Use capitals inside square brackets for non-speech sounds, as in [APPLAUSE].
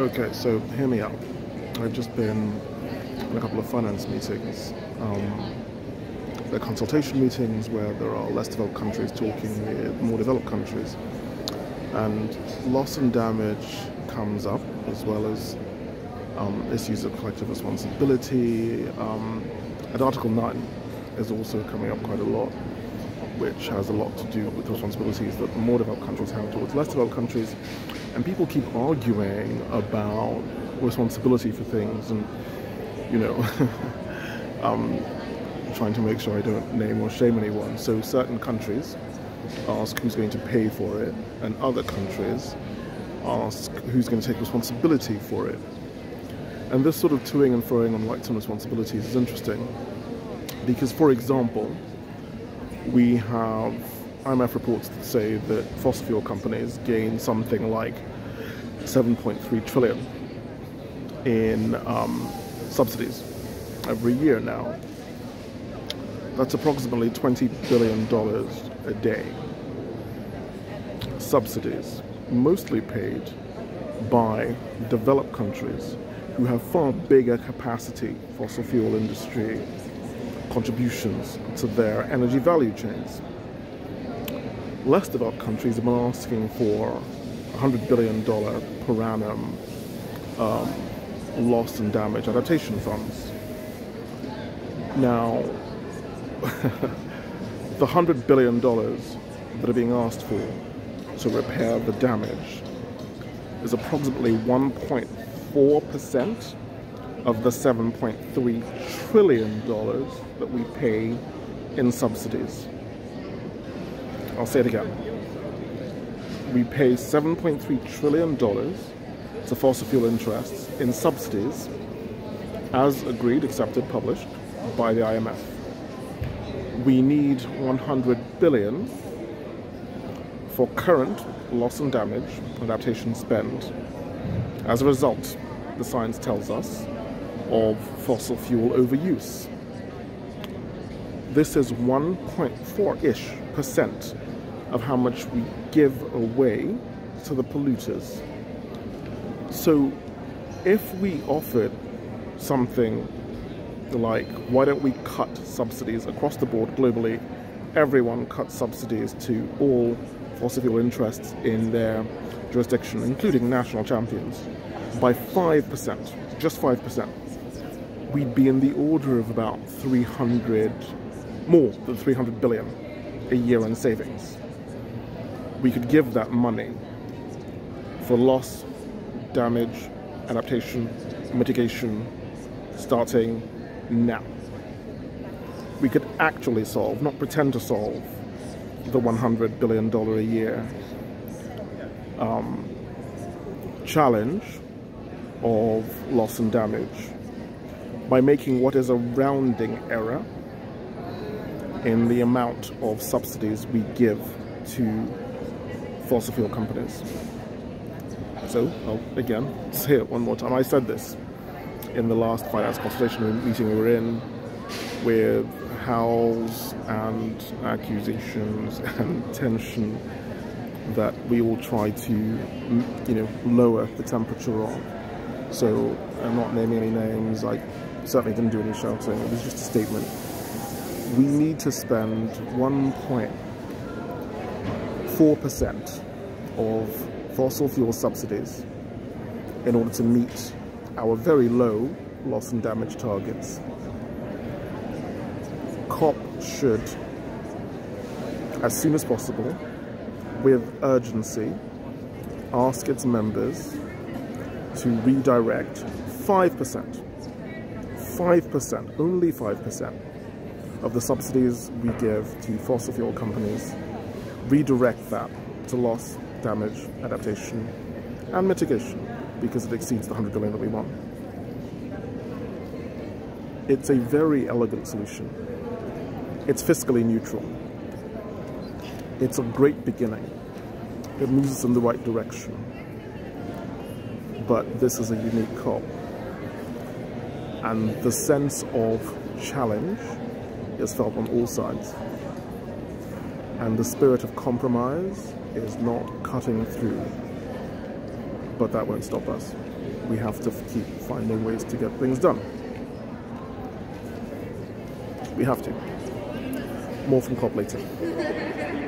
Okay, so hear me out. I've just been in a couple of finance meetings. Um, they're consultation meetings where there are less developed countries talking with more developed countries. And loss and damage comes up as well as um, issues of collective responsibility. Um, and Article 9 is also coming up quite a lot, which has a lot to do with the responsibilities that more developed countries have towards less developed countries and people keep arguing about responsibility for things and you know [LAUGHS] um, trying to make sure I don't name or shame anyone. So certain countries ask who's going to pay for it and other countries ask who's going to take responsibility for it. And this sort of toing and throwing on rights and responsibilities is interesting because for example we have IMF reports say that fossil fuel companies gain something like 7.3 trillion in um, subsidies every year now. That's approximately 20 billion dollars a day. Subsidies, mostly paid by developed countries who have far bigger capacity fossil fuel industry contributions to their energy value chains less developed countries have been asking for $100 billion per annum um, loss and damage adaptation funds. Now, [LAUGHS] the $100 billion that are being asked for to repair the damage is approximately 1.4% of the $7.3 trillion that we pay in subsidies. I'll say it again. We pay $7.3 trillion to fossil fuel interests in subsidies as agreed, accepted, published by the IMF. We need 100 billion for current loss and damage adaptation spend as a result, the science tells us, of fossil fuel overuse. This is 1.4-ish percent of how much we give away to the polluters. So if we offered something like, why don't we cut subsidies across the board globally, everyone cuts subsidies to all fossil fuel interests in their jurisdiction, including national champions, by 5%, just 5%, we'd be in the order of about 300, more than 300 billion a year in savings we could give that money for loss, damage, adaptation, mitigation, starting now. We could actually solve, not pretend to solve, the $100 billion a year um, challenge of loss and damage by making what is a rounding error in the amount of subsidies we give to fossil fuel companies. So, I'll again say it one more time. I said this in the last finance consultation meeting we were in with howls and accusations [LAUGHS] and tension that we will try to, you know, lower the temperature on. So I'm not naming any names. I certainly didn't do any shouting. It was just a statement. We need to spend one point 4% of fossil fuel subsidies in order to meet our very low loss and damage targets. COP should, as soon as possible, with urgency, ask its members to redirect 5%, 5%, only 5% of the subsidies we give to fossil fuel companies redirect that to loss, damage, adaptation, and mitigation because it exceeds the 100 billion that we want. It's a very elegant solution. It's fiscally neutral. It's a great beginning. It moves us in the right direction. But this is a unique COP. And the sense of challenge is felt on all sides and the spirit of compromise is not cutting through. But that won't stop us. we have to keep finding ways to get things done. We have to. More from COP later.